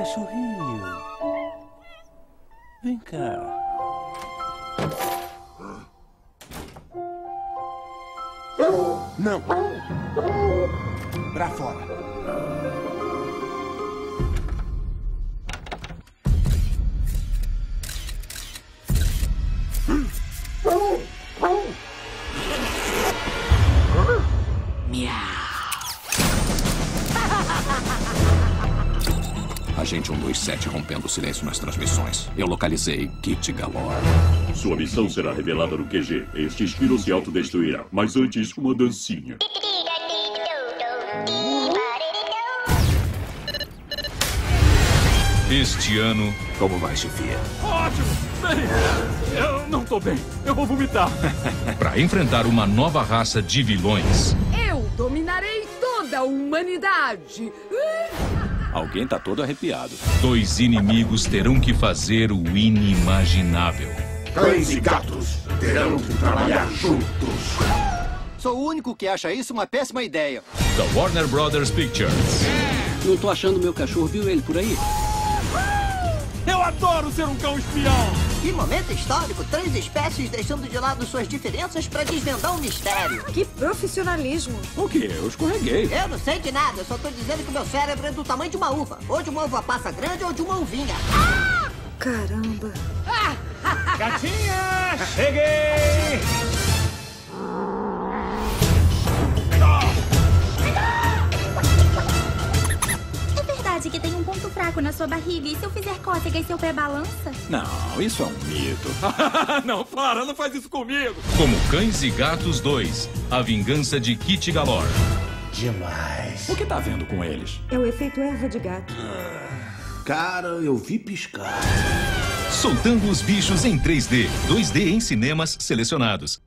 cachorrinho. Vem cá. Não. Pra fora. Agente 127 rompendo o silêncio nas transmissões. Eu localizei Kit Galore. Sua missão será revelada no QG. Este Spiro se autodestruirá. Mas antes, uma dancinha. Este ano, Como vai, chefia? Ótimo! Bem, eu não tô bem. Eu vou vomitar. para enfrentar uma nova raça de vilões, Eu dominarei toda a humanidade. Alguém tá todo arrepiado. dois inimigos terão que fazer o inimaginável. Cães e gatos terão que trabalhar juntos. Sou o único que acha isso uma péssima ideia. Da Warner Brothers Pictures. Não tô achando meu cachorro, viu ele por aí? Eu adoro ser um cão espião. Que momento histórico! Três espécies deixando de lado suas diferenças para desvendar um mistério. Que profissionalismo. O quê? Eu escorreguei. Eu não sei de nada, eu só tô dizendo que meu cérebro é do tamanho de uma uva. Ou de uma uva passa grande ou de uma uvinha. Caramba. Gatinha, cheguei! Tem um ponto fraco na sua barriga e se eu fizer cócegas seu pé balança? Não, isso é um mito. não, para, não faz isso comigo. Como Cães e Gatos 2. A Vingança de Kit Galore. Demais. O que tá vendo com eles? É o efeito erva de gato. Cara, eu vi piscar. Soltando os bichos em 3D. 2D em cinemas selecionados.